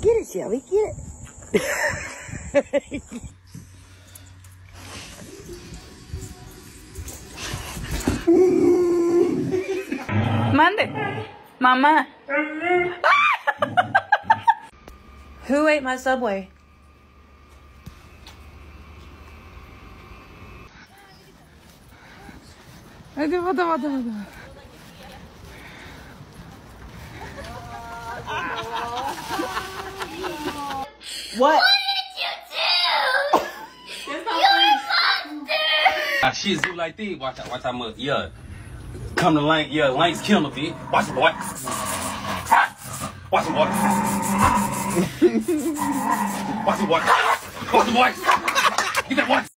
Get it, Shelby. Get it. Mande. Mama. Who ate my subway? Hadi hadi hadi hadi. What? Ah, Shih Tzu like this. Watch out, watch out, mother. Yeah. Come to Lank, yeah, Lank's killing me. Watch it, boy. Watch it, boy. Watch it, boy. Watch it, boy. Get that boy.